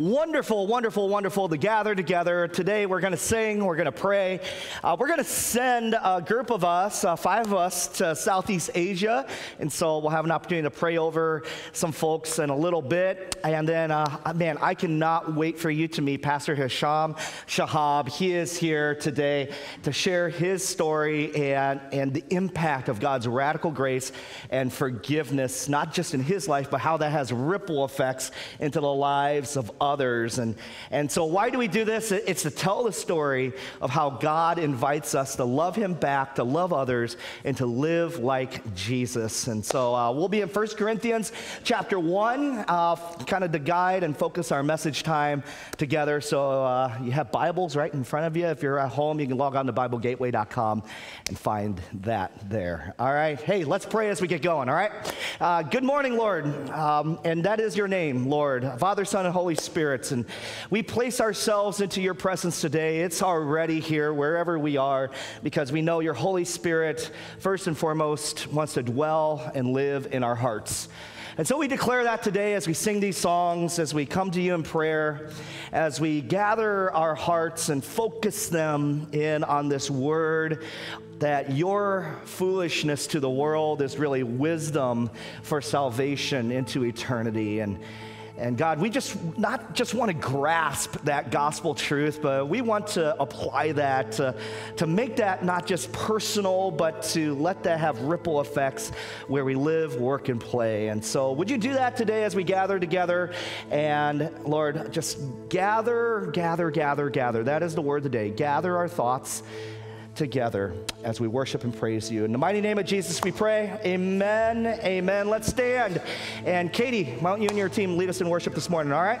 wonderful, wonderful, wonderful to gather together. Today we're going to sing, we're going to pray. Uh, we're going to send a group of us, uh, five of us, to Southeast Asia. And so we'll have an opportunity to pray over some folks in a little bit. And then, uh, man, I cannot wait for you to meet Pastor Hesham Shehab. He is here today to share his story and, and the impact of God's radical grace and forgiveness, not just in his life, but how that has ripple effects into the lives of others. And, and so, why do we do this? It's to tell the story of how God invites us to love Him back, to love others, and to live like Jesus. And so, uh, we'll be in 1 Corinthians chapter 1, uh, kind of to guide and focus our message time together. So, uh, you have Bibles right in front of you. If you're at home, you can log on to BibleGateway.com and find that there. All right. Hey, let's pray as we get going. All right. Uh, good morning, Lord. Um, and that is your name, Lord. Father, Son, and Holy Spirit spirits. And we place ourselves into your presence today. It's already here wherever we are because we know your Holy Spirit, first and foremost, wants to dwell and live in our hearts. And so we declare that today as we sing these songs, as we come to you in prayer, as we gather our hearts and focus them in on this word that your foolishness to the world is really wisdom for salvation into eternity. And and God, we just not just want to grasp that gospel truth, but we want to apply that to, to make that not just personal, but to let that have ripple effects where we live, work, and play. And so, would you do that today as we gather together? And Lord, just gather, gather, gather, gather. That is the word today. Gather our thoughts together as we worship and praise you. In the mighty name of Jesus, we pray. Amen. Amen. Let's stand. And Katie, why don't you and your team lead us in worship this morning, all right?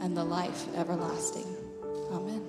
and the life everlasting. Amen.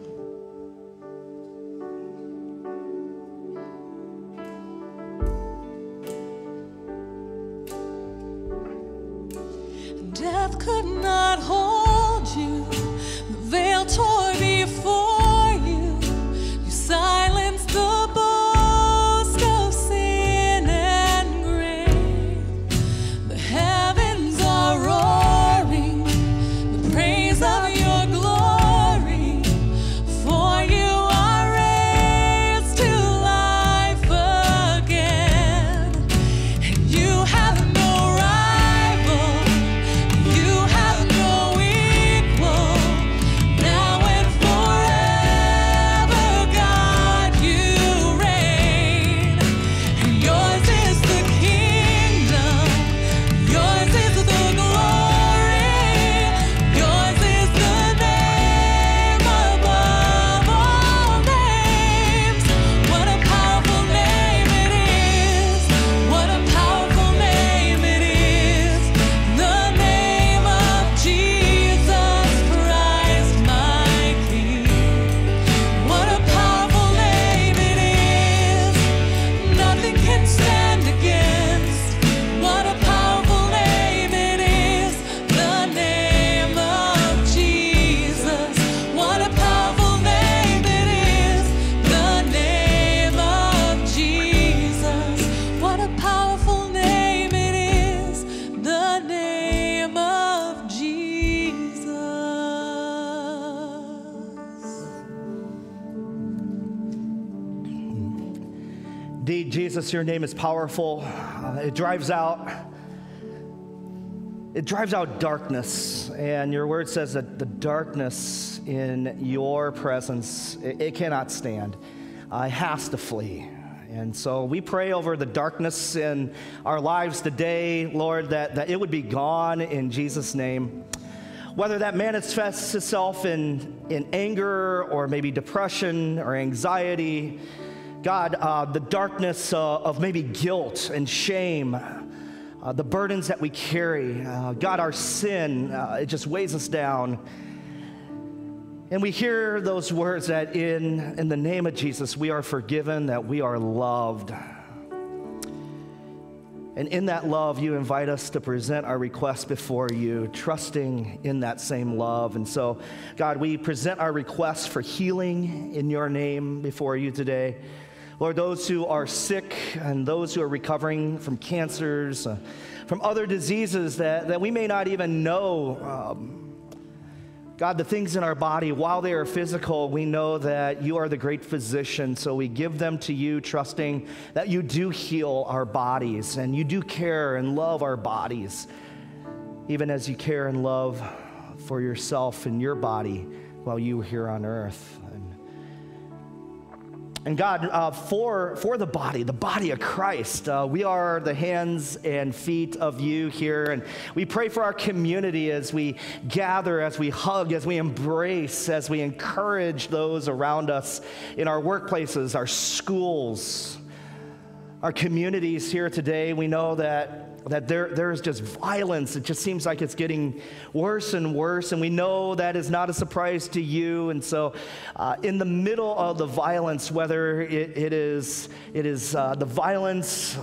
Indeed, Jesus, your name is powerful. Uh, it drives out it drives out darkness, and your word says that the darkness in your presence it, it cannot stand. Uh, it has to flee. And so we pray over the darkness in our lives today, Lord, that, that it would be gone in Jesus' name. Whether that manifests itself in, in anger or maybe depression or anxiety, God, uh, the darkness uh, of maybe guilt and shame, uh, the burdens that we carry, uh, God, our sin, uh, it just weighs us down. And we hear those words that in, in the name of Jesus, we are forgiven, that we are loved. And in that love, you invite us to present our request before you, trusting in that same love. And so, God, we present our request for healing in your name before you today. Lord, those who are sick and those who are recovering from cancers, uh, from other diseases that, that we may not even know. Um, God, the things in our body, while they are physical, we know that you are the great physician. So we give them to you, trusting that you do heal our bodies and you do care and love our bodies, even as you care and love for yourself and your body while you were here on earth. And, and God, uh, for, for the body, the body of Christ, uh, we are the hands and feet of you here. And we pray for our community as we gather, as we hug, as we embrace, as we encourage those around us in our workplaces, our schools, our communities here today. We know that that there, there's just violence. It just seems like it's getting worse and worse. And we know that is not a surprise to you. And so, uh, in the middle of the violence, whether it, it is, it is uh, the violence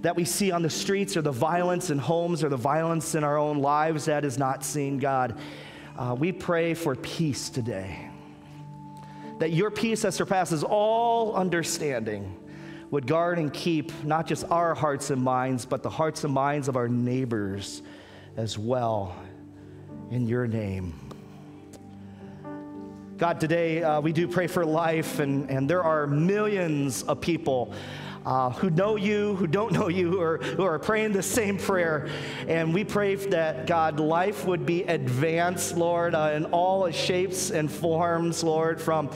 that we see on the streets, or the violence in homes, or the violence in our own lives that is not seen, God, uh, we pray for peace today. That your peace that surpasses all understanding would guard and keep not just our hearts and minds, but the hearts and minds of our neighbors as well in your name. God, today uh, we do pray for life, and, and there are millions of people uh, who know you, who don't know you, who are praying the same prayer. And we pray that, God, life would be advanced, Lord, uh, in all shapes and forms, Lord, from,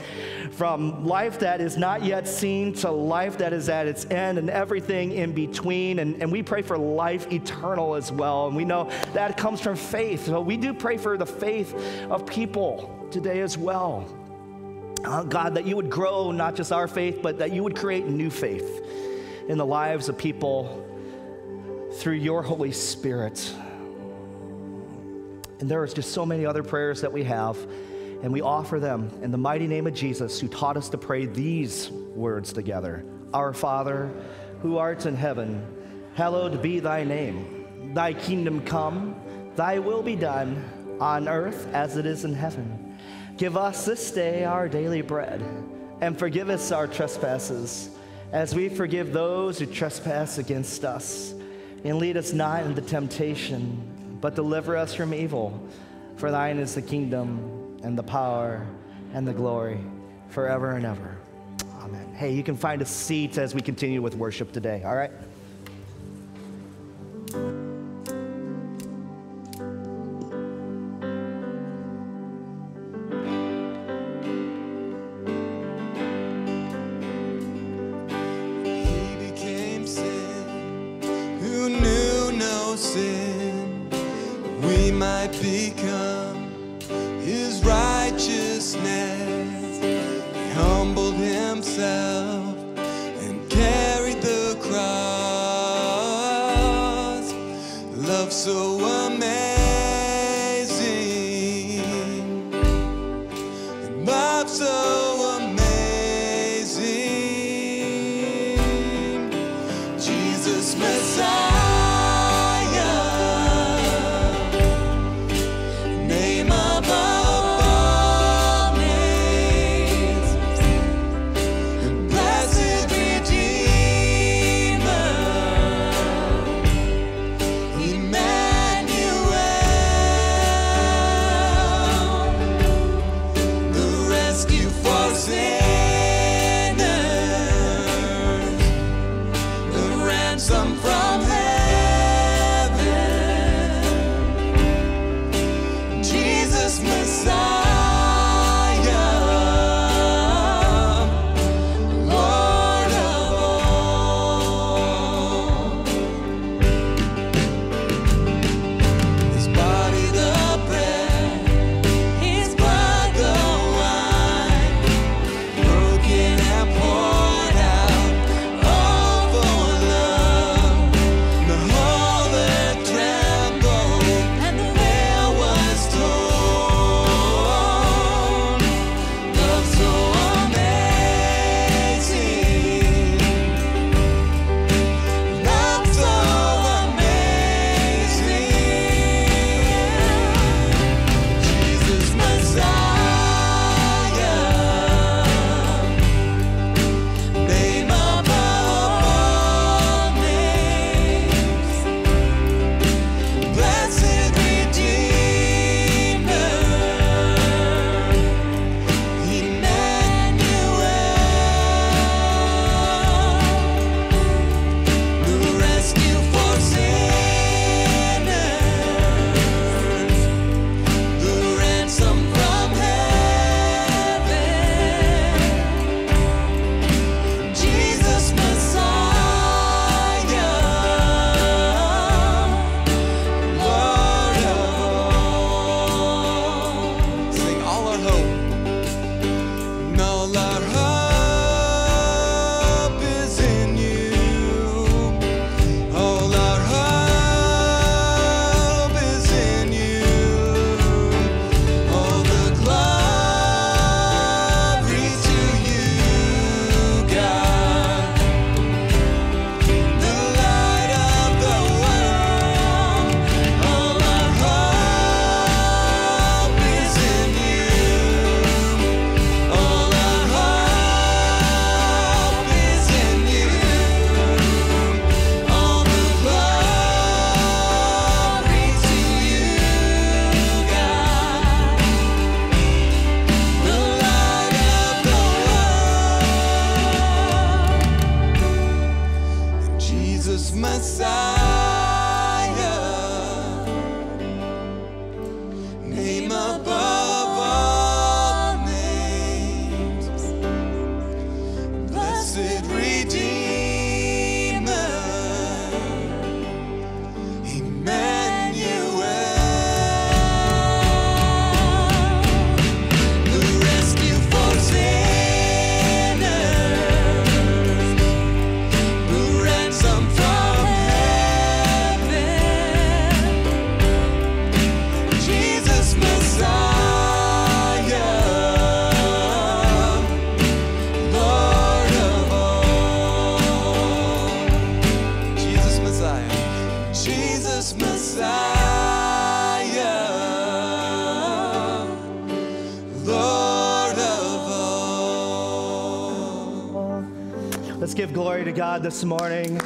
from life that is not yet seen to life that is at its end and everything in between. And, and we pray for life eternal as well. And we know that comes from faith. So we do pray for the faith of people today as well. Uh, God, that you would grow not just our faith, but that you would create new faith in the lives of people through your Holy Spirit. And there is just so many other prayers that we have, and we offer them in the mighty name of Jesus, who taught us to pray these words together Our Father, who art in heaven, hallowed be thy name. Thy kingdom come, thy will be done on earth as it is in heaven. Give us this day our daily bread, and forgive us our trespasses, as we forgive those who trespass against us. And lead us not into temptation, but deliver us from evil. For thine is the kingdom, and the power, and the glory, forever and ever. Amen. Hey, you can find a seat as we continue with worship today, all right? Love so amazing. God this morning.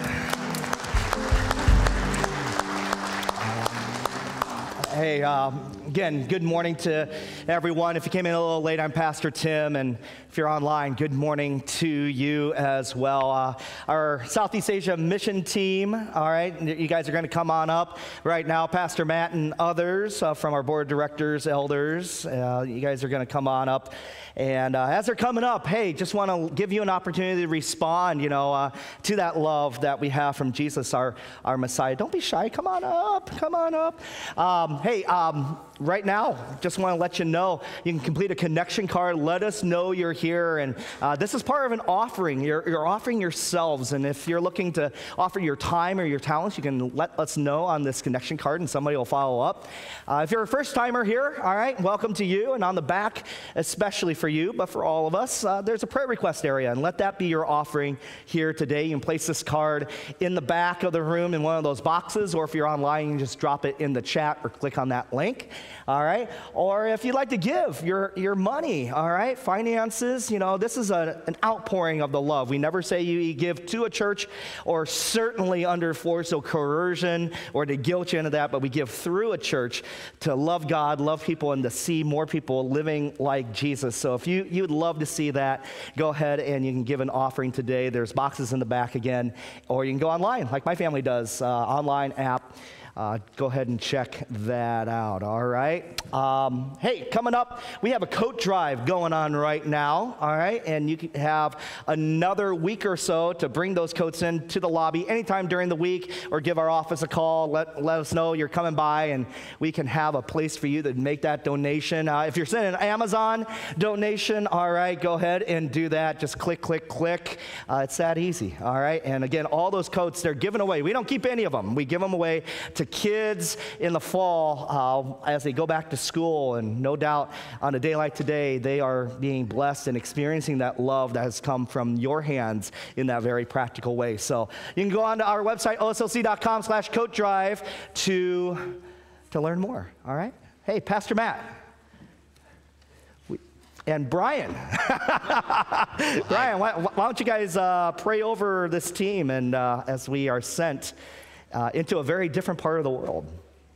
Hey, um, again, good morning to everyone. If you came in a little late, I'm Pastor Tim, and if you're online, good morning to you as well. Uh, our Southeast Asia mission team, all right, you guys are going to come on up right now. Pastor Matt and others uh, from our board of directors, elders, uh, you guys are going to come on up. And uh, as they're coming up, hey, just want to give you an opportunity to respond, you know, uh, to that love that we have from Jesus, our, our Messiah. Don't be shy. Come on up. Come on up. Um, hey, um, right now, just want to let you know you can complete a connection card. Let us know you're here. And uh, this is part of an offering. You're, you're offering yourselves. And if you're looking to offer your time or your talents, you can let us know on this connection card and somebody will follow up. Uh, if you're a first timer here, all right, welcome to you. And on the back, especially for you, but for all of us, uh, there's a prayer request area. And let that be your offering here today. You can place this card in the back of the room in one of those boxes, or if you're online, you can just drop it in the chat or click on that link. All right. Or if you'd like to give your, your money, all right, finances, you know, this is a, an outpouring of the love. We never say you give to a church or certainly under force or coercion or to guilt you into that, but we give through a church to love God, love people, and to see more people living like Jesus. So if you, you would love to see that, go ahead and you can give an offering today. There's boxes in the back again, or you can go online like my family does, uh, online app. Uh, go ahead and check that out, all right? Um, hey, coming up, we have a coat drive going on right now, all right? And you can have another week or so to bring those coats in to the lobby anytime during the week or give our office a call. Let, let us know you're coming by and we can have a place for you to make that donation. Uh, if you're sending an Amazon donation, all right, go ahead and do that. Just click, click, click. Uh, it's that easy, all right? And again, all those coats, they're given away. We don't keep any of them, we give them away to kids in the fall uh, as they go back to school. And no doubt on a day like today, they are being blessed and experiencing that love that has come from your hands in that very practical way. So you can go on to our website, oslc.com slash coat drive to, to learn more, all right? Hey, Pastor Matt. And Brian. Brian, why, why don't you guys uh, pray over this team and uh, as we are sent uh, into a very different part of the world?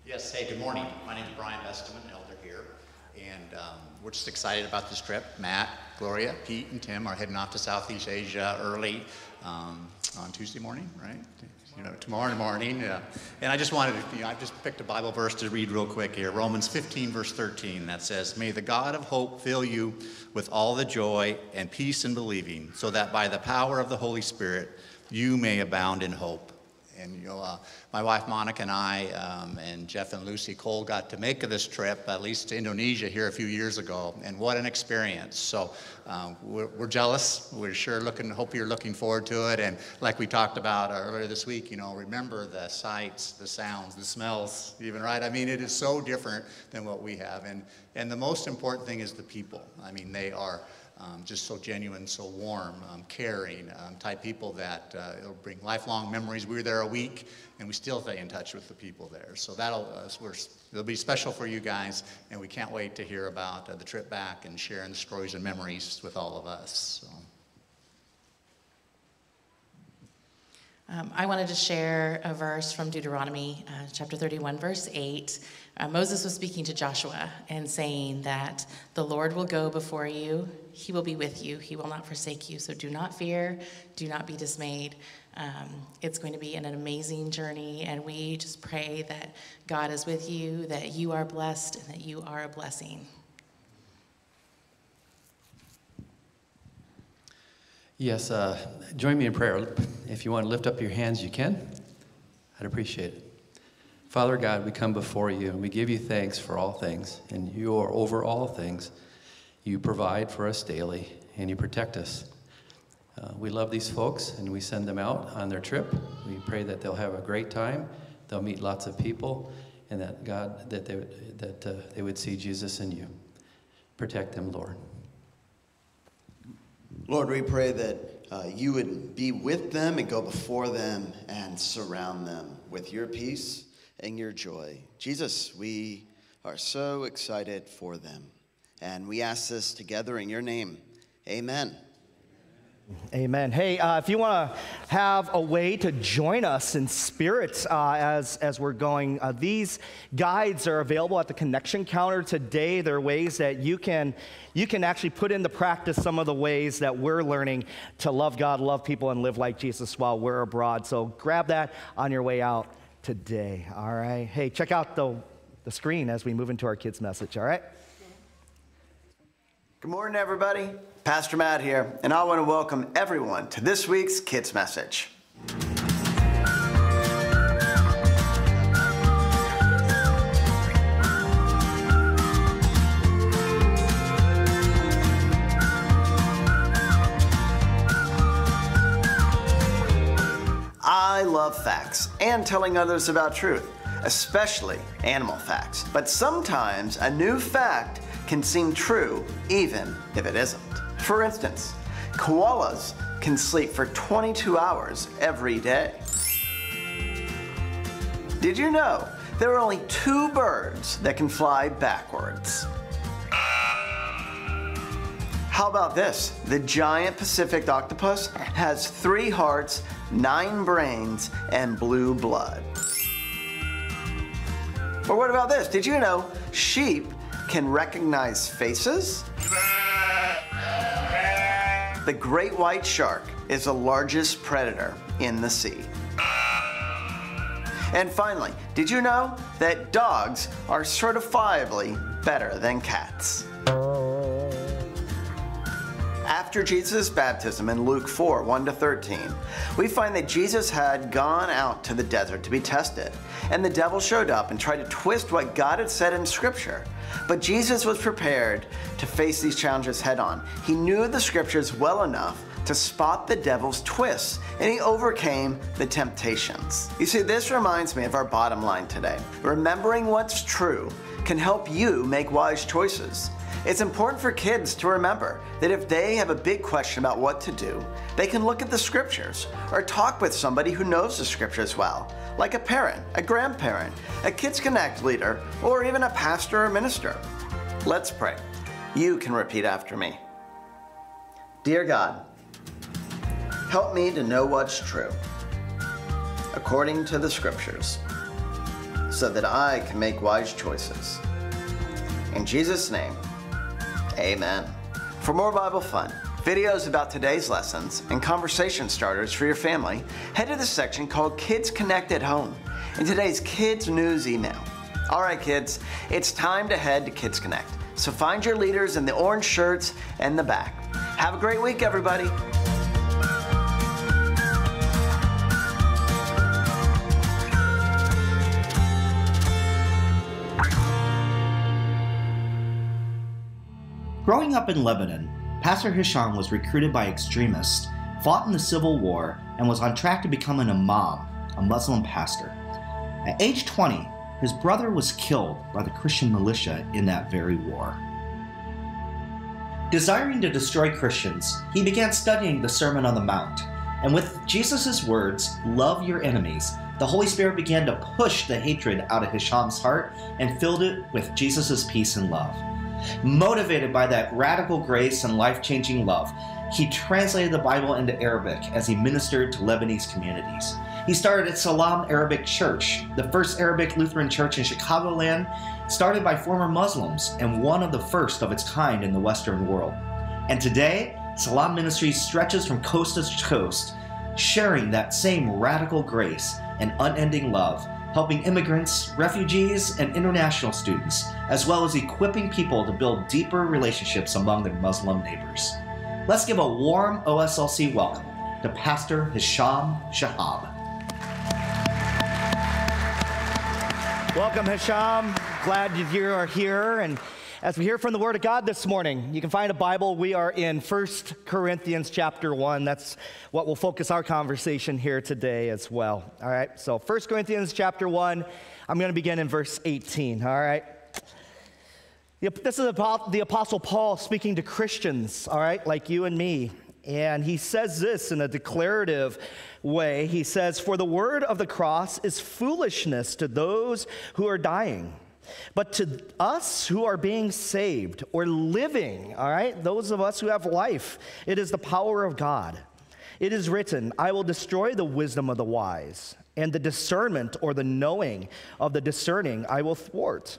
Yes, hey, good morning. My name is Brian Vestaman, elder here, and um, we're just excited about this trip. Matt, Gloria, Pete, and Tim are heading off to Southeast Asia early um, on Tuesday morning, right? You know, tomorrow morning. Yeah. And I just wanted to, you know, I just picked a Bible verse to read real quick here. Romans 15, verse 13, that says, May the God of hope fill you with all the joy and peace in believing, so that by the power of the Holy Spirit you may abound in hope. And you know, uh, my wife Monica and I, um, and Jeff and Lucy Cole got to make of this trip, at least to Indonesia here a few years ago, and what an experience! So um, we're, we're jealous. We're sure looking. Hope you're looking forward to it. And like we talked about earlier this week, you know, remember the sights, the sounds, the smells, even right. I mean, it is so different than what we have. And and the most important thing is the people. I mean, they are um, just so genuine, so warm, um, caring um, type people that uh, it'll bring lifelong memories. We were there a week, and we still stay in touch with the people there. So that'll uh, it'll be special for you guys, and we can't wait to hear about uh, the trip back and sharing the stories and memories with all of us. So. Um, I wanted to share a verse from Deuteronomy uh, chapter 31, verse 8. Uh, Moses was speaking to Joshua and saying that the Lord will go before you, he will be with you, he will not forsake you. So do not fear, do not be dismayed. Um, it's going to be an amazing journey, and we just pray that God is with you, that you are blessed, and that you are a blessing. Yes, uh, join me in prayer. If you want to lift up your hands, you can. I'd appreciate it. Father God, we come before you and we give you thanks for all things, and you are over all things. You provide for us daily and you protect us. Uh, we love these folks and we send them out on their trip. We pray that they'll have a great time, they'll meet lots of people, and that God, that they, that uh, they would see Jesus in you. Protect them, Lord. Lord, we pray that uh, you would be with them and go before them and surround them with your peace and your joy. Jesus, we are so excited for them. And we ask this together in your name. Amen. Amen. Hey, uh, if you want to have a way to join us in spirit uh, as, as we're going, uh, these guides are available at the connection counter today. They're ways that you can, you can actually put into practice some of the ways that we're learning to love God, love people, and live like Jesus while we're abroad. So grab that on your way out today. All right. Hey, check out the, the screen as we move into our kids' message. All right. Good morning, everybody. Pastor Matt here, and I want to welcome everyone to this week's Kids Message. I love facts and telling others about truth, especially animal facts. But sometimes a new fact can seem true even if it isn't. For instance, koalas can sleep for 22 hours every day. Did you know there are only two birds that can fly backwards? How about this? The giant Pacific octopus has three hearts, nine brains, and blue blood. Or what about this? Did you know sheep can recognize faces? The great white shark is the largest predator in the sea. And finally, did you know that dogs are certifiably better than cats? After Jesus' baptism in Luke 4 1 to 13, we find that Jesus had gone out to the desert to be tested, and the devil showed up and tried to twist what God had said in Scripture. But Jesus was prepared to face these challenges head on. He knew the Scriptures well enough to spot the devil's twists, and he overcame the temptations. You see, this reminds me of our bottom line today. Remembering what's true can help you make wise choices. It's important for kids to remember that if they have a big question about what to do, they can look at the scriptures or talk with somebody who knows the scriptures well, like a parent, a grandparent, a Kids Connect leader, or even a pastor or minister. Let's pray. You can repeat after me. Dear God, help me to know what's true according to the scriptures so that I can make wise choices. In Jesus' name, Amen. For more Bible fun, videos about today's lessons, and conversation starters for your family, head to the section called Kids Connect at Home in today's Kids News email. All right, kids, it's time to head to Kids Connect. So find your leaders in the orange shirts and the back. Have a great week, everybody. Growing up in Lebanon, Pastor Hesham was recruited by extremists, fought in the Civil War, and was on track to become an imam, a Muslim pastor. At age 20, his brother was killed by the Christian militia in that very war. Desiring to destroy Christians, he began studying the Sermon on the Mount, and with Jesus' words, love your enemies, the Holy Spirit began to push the hatred out of Hesham's heart and filled it with Jesus' peace and love. Motivated by that radical grace and life changing love, he translated the Bible into Arabic as he ministered to Lebanese communities. He started at Salam Arabic Church, the first Arabic Lutheran church in Chicagoland, started by former Muslims and one of the first of its kind in the Western world. And today, Salam Ministries stretches from coast to coast, sharing that same radical grace and unending love helping immigrants, refugees, and international students, as well as equipping people to build deeper relationships among their Muslim neighbors. Let's give a warm OSLC welcome to Pastor Hesham Shehab. Welcome, Hesham. Glad you are here. And as we hear from the Word of God this morning, you can find a Bible. We are in 1 Corinthians chapter 1. That's what will focus our conversation here today as well. All right, so 1 Corinthians chapter 1, I'm going to begin in verse 18. All right. This is the Apostle Paul speaking to Christians, all right, like you and me. And he says this in a declarative way. He says, For the word of the cross is foolishness to those who are dying. But to us who are being saved or living, all right, those of us who have life, it is the power of God. It is written, I will destroy the wisdom of the wise, and the discernment or the knowing of the discerning I will thwart.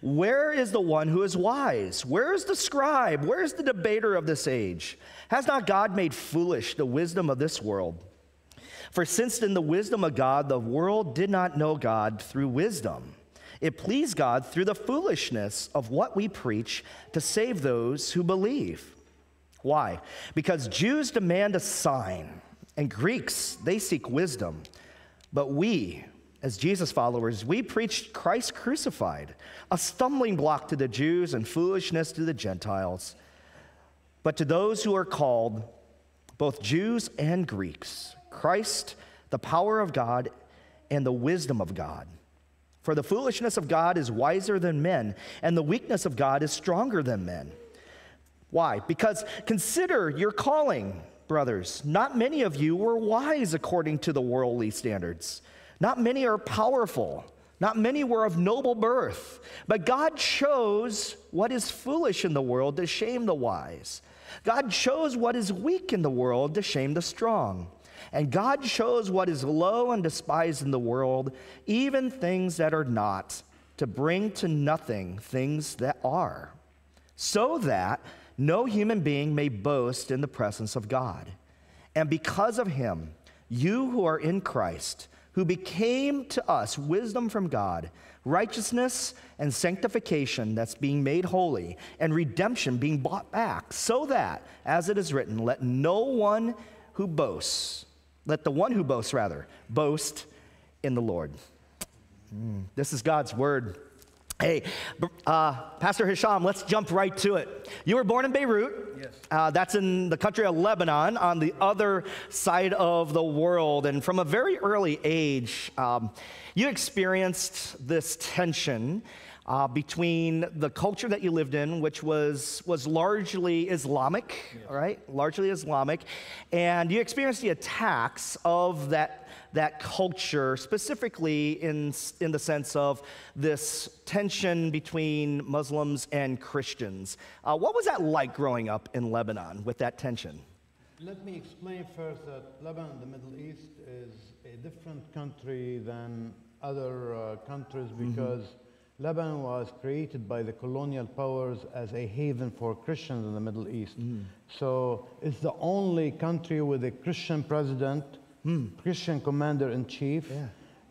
Where is the one who is wise? Where is the scribe? Where is the debater of this age? Has not God made foolish the wisdom of this world? For since in the wisdom of God, the world did not know God through wisdom, it pleased God through the foolishness of what we preach to save those who believe. Why? Because Jews demand a sign, and Greeks, they seek wisdom. But we, as Jesus followers, we preach Christ crucified, a stumbling block to the Jews and foolishness to the Gentiles. But to those who are called, both Jews and Greeks, Christ, the power of God and the wisdom of God. For the foolishness of God is wiser than men, and the weakness of God is stronger than men. Why? Because consider your calling, brothers. Not many of you were wise according to the worldly standards. Not many are powerful. Not many were of noble birth. But God chose what is foolish in the world to shame the wise. God chose what is weak in the world to shame the strong. And God chose what is low and despised in the world, even things that are not, to bring to nothing things that are, so that no human being may boast in the presence of God. And because of him, you who are in Christ, who became to us wisdom from God, righteousness and sanctification that's being made holy, and redemption being bought back, so that, as it is written, let no one who boasts, let the one who boasts rather, boast in the Lord. Mm, This is God's word. Hey, uh, Pastor Hesham, let's jump right to it. You were born in Beirut. Yes. Uh, that's in the country of Lebanon, on the other side of the world. And from a very early age, um, you experienced this tension uh, between the culture that you lived in, which was, was largely Islamic, all right? Largely Islamic. And you experienced the attacks of that that culture, specifically in, in the sense of this tension between Muslims and Christians. Uh, what was that like growing up in Lebanon with that tension? Let me explain first that Lebanon, the Middle East, is a different country than other uh, countries because Lebanon was created by the colonial powers as a haven for Christians in the Middle East. So it's the only country with a Christian president, Christian commander in chief,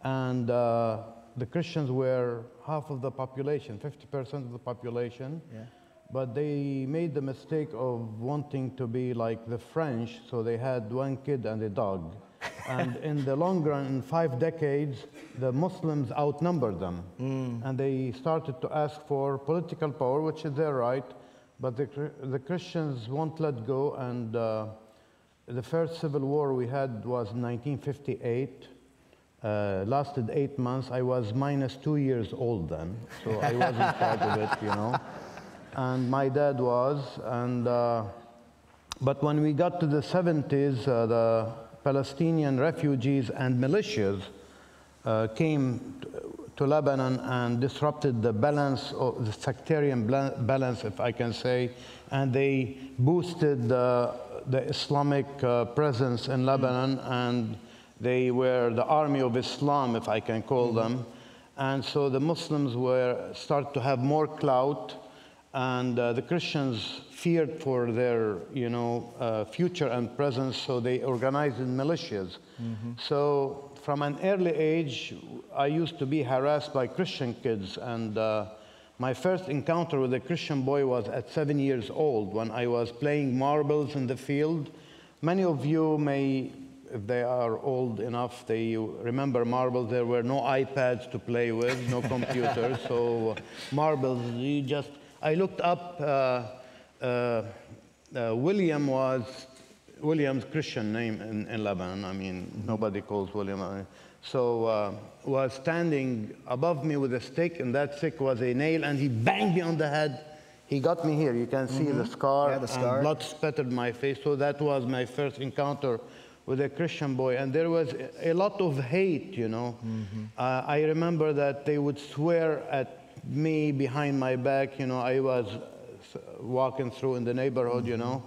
and uh, the Christians were half of the population, 50% of the population. But they made the mistake of wanting to be like the French, so they had one kid and a dog. And in the long run, in five decades, the Muslims outnumbered them. And they started to ask for political power, which is their right, but the, the Christians won't let go. And uh, the first civil war we had was 1958 uh, lasted eight months. I was minus two years old then, so I wasn't part of it, you know. And my dad was, and uh, but when we got to the 70s, uh, the Palestinian refugees and militias uh, came to Lebanon and disrupted the balance, of the sectarian balance, if I can say, and they boosted the, the Islamic uh, presence in Lebanon, and they were the army of Islam, if I can call them. And so the Muslims were start to have more clout, and uh, the Christians feared for their, you know, uh, future and presence, so they organized in militias. So from an early age, I used to be harassed by Christian kids, and uh, my first encounter with a Christian boy was at seven years old when I was playing marbles in the field. Many of you may, if they are old enough, they remember marbles. There were no iPads to play with, no computers, so marbles, you just, I looked up, uh, uh, uh, William was William's Christian name in, in Lebanon. I mean, nobody calls William. So uh, was standing above me with a stick, and that stick was a nail, and he banged me on the head. he got me here. You can see the scar. Yeah, the scar. Blood spattered my face. So that was my first encounter with a Christian boy. And there was a lot of hate, you know. Uh, I remember that they would swear at me behind my back. You know, I was uh, walking through in the neighborhood, you know.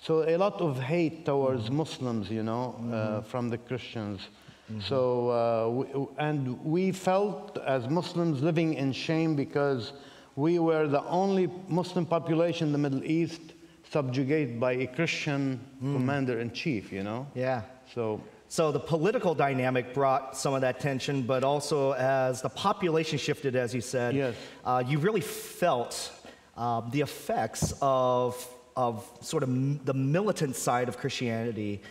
So a lot of hate towards Muslims, you know, uh, from the Christians. So, uh, we, and we felt as Muslims living in shame because we were the only Muslim population in the Middle East subjugated by a Christian commander in chief, you know? Yeah. So, So the political dynamic brought some of that tension, but also as the population shifted, as you said, Yes. uh, you really felt um, the effects of, of sort of m- the militant side of Christianity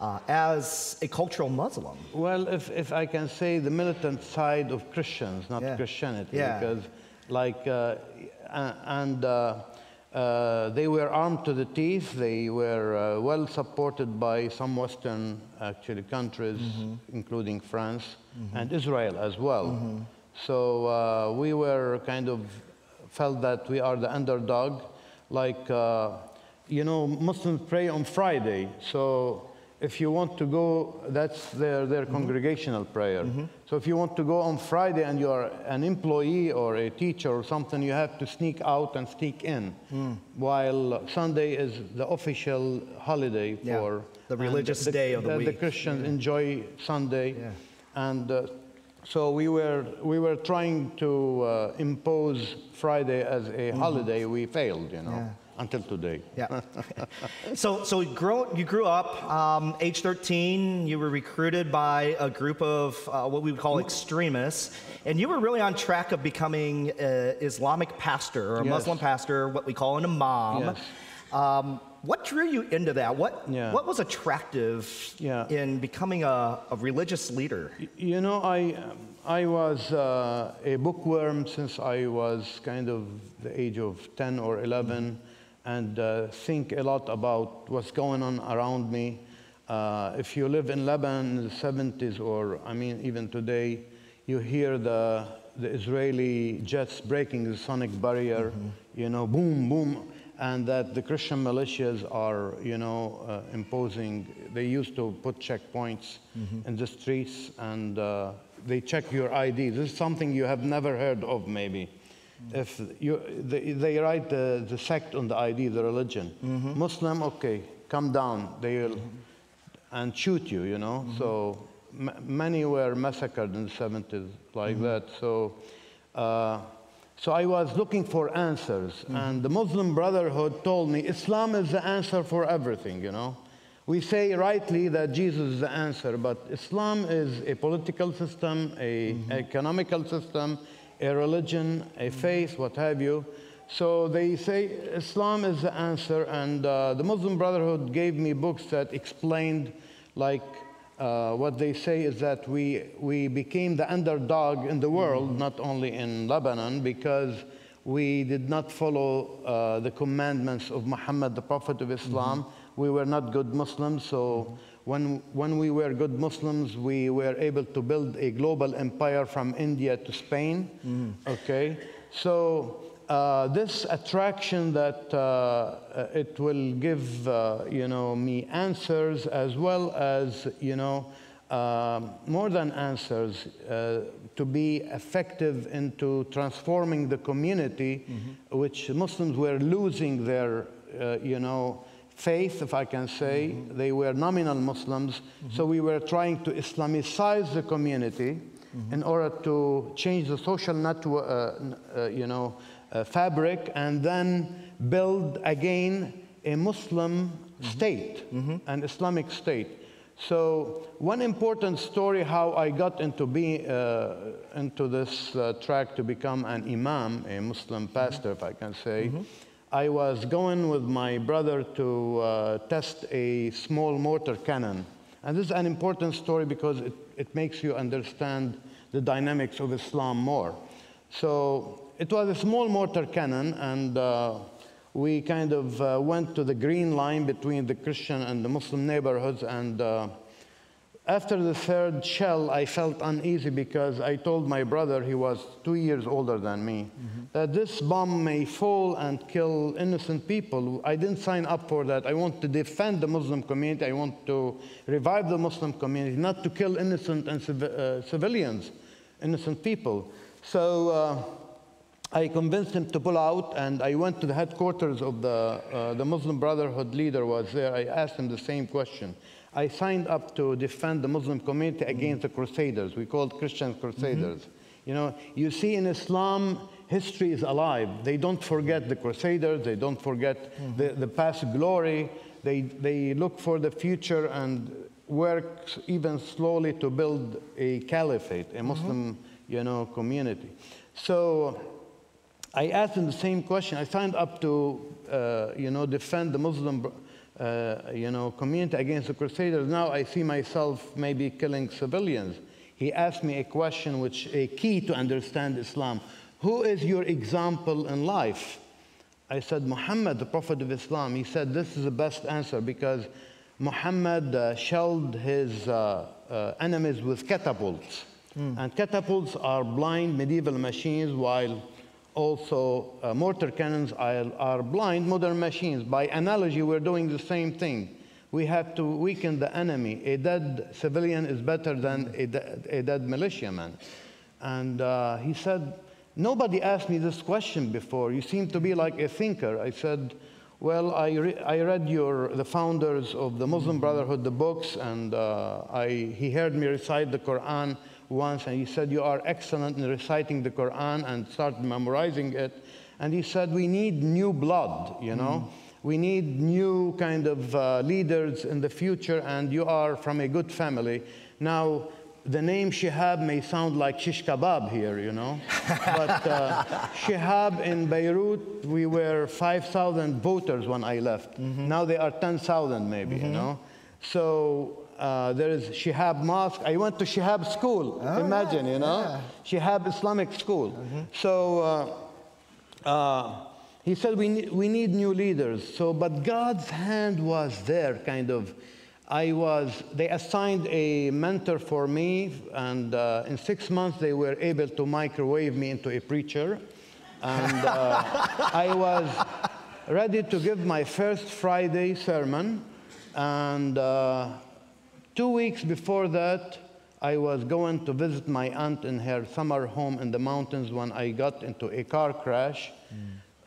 uh, as a cultural Muslim. well, if, if I can say the militant side of Christians, not Yeah. Christianity, Yeah. because like, uh, and uh, they were armed to the teeth. They were uh, well supported by some Western, actually, countries, including France and Israel as well. So uh, we were kind of felt that we are the underdog. Like, uh, you know, Muslims pray on Friday. So if you want to go, that's their, their congregational prayer. So if you want to go on Friday and you are an employee or a teacher or something, you have to sneak out and sneak in. While Sunday is the official holiday Yeah, for the religious day of the The week. Christians enjoy Sunday. Yeah. And uh, so we were, we were trying to uh, impose Friday as a holiday. We failed, you know, Yeah. Until today. Yeah. so, so you grew, you grew up, um, age 13, you were recruited by a group of uh, what we would call extremists, and you were really on track of becoming an Islamic pastor or a Yes. Muslim pastor, what we call an imam. Yes. Um, what drew you into that? What, Yeah. what was attractive Yeah. in becoming a, a religious leader? You know, I, I was uh, a bookworm since I was kind of the age of 10 or 11 and uh, think a lot about what's going on around me. Uh, if you live in Lebanon in the 70s, or I mean, even today, you hear the, the Israeli jets breaking the sonic barrier, you know, boom, boom and that the Christian militias are, you know, uh, imposing. They used to put checkpoints in the streets, and uh, they check your ID. This is something you have never heard of, maybe. If you, they, they write the, the sect on the ID, the religion. Mm-hmm. Muslim, okay, come down. They will mm-hmm. and shoot you, you know. Mm-hmm. So m- many were massacred in the 70s like that. So, uh, so I was looking for answers, and the Muslim Brotherhood told me Islam is the answer for everything, you know. We say rightly that Jesus is the answer, but Islam is a political system, a economical system, a religion, a faith, what have you. So they say Islam is the answer, and uh, the Muslim Brotherhood gave me books that explained, like, uh, what they say is that we, we became the underdog in the world, not only in Lebanon, because we did not follow uh, the commandments of Muhammad, the Prophet of Islam. We were not good Muslims, so when, when we were good Muslims, we were able to build a global empire from India to Spain. Okay, so uh, this attraction that uh, uh, it will give, uh, you know, me answers as well as, you know, um, more than answers, uh, to be effective into transforming the community, which Muslims were losing their, uh, you know, faith, if I can say. They were nominal Muslims, so we were trying to Islamicize the community in order to change the social network, uh, uh, you know, uh, fabric, and then build again a Muslim state, an Islamic state. So one important story how I got into be uh, into this uh, track to become an imam, a Muslim pastor, if I can say. I was going with my brother to uh, test a small mortar cannon. And this is an important story because it, it makes you understand the dynamics of Islam more. So it was a small mortar cannon, and uh, we kind of uh, went to the green line between the Christian and the Muslim neighborhoods, and uh, after the third shell, I felt uneasy because I told my brother, he was two years older than me, that this bomb may fall and kill innocent people. I didn't sign up for that. I want to defend the Muslim community. I want to revive the Muslim community, not to kill innocent and civ- uh, civilians, innocent people. So uh, I convinced him to pull out, and I went to the headquarters of the, uh, the Muslim Brotherhood leader was there. I asked him the same question. I signed up to defend the Muslim community against the Crusaders. We called Christian Crusaders. Mm-hmm. You know, you see in Islam, history is alive. They don't forget the Crusaders. They don't forget the, mm-hmm. the past glory. They, they look for the future and work even slowly to build a caliphate, a mm-hmm. Muslim, you know, community. So I asked him the same question. I signed up to, uh, you know, defend the Muslim, you know, community against the Crusaders. Now I see myself maybe killing civilians. He asked me a question which a key to understand Islam. Who is your example in life? I said, Muhammad, the Prophet of Islam. He said, this is the best answer because Muhammad uh, shelled his uh, uh, enemies with catapults. And catapults are blind medieval machines, while also uh, mortar cannons are, are blind modern machines. By analogy, we're doing the same thing. We have to weaken the enemy. A dead civilian is better than a, de- a dead militiaman. And uh, he said, Nobody asked me this question before. You seem to be like a thinker. I said, Well, I, re- I read your, the founders of the Muslim Brotherhood, the books, and uh, I, he heard me recite the Quran once, and he said, You are excellent in reciting the Quran, and started memorizing it. And he said, We need new blood, you know? We need new kind of uh, leaders in the future, and you are from a good family. Now, the name Shehab may sound like shish kebab here, you know, but uh, Shehab in Beirut, we were 5,000 voters when I left. Now they are 10,000 maybe, you know. So uh, there is Shehab Mosque. I went to Shehab School, imagine, you know, Shehab Islamic School. So uh, uh, he said, we need, we need new leaders. So, but God's hand was there, kind of. I was, they assigned a mentor for me, and uh, in six months they were able to microwave me into a preacher. And uh, I was ready to give my first Friday sermon. And uh, two weeks before that, I was going to visit my aunt in her summer home in the mountains when I got into a car crash,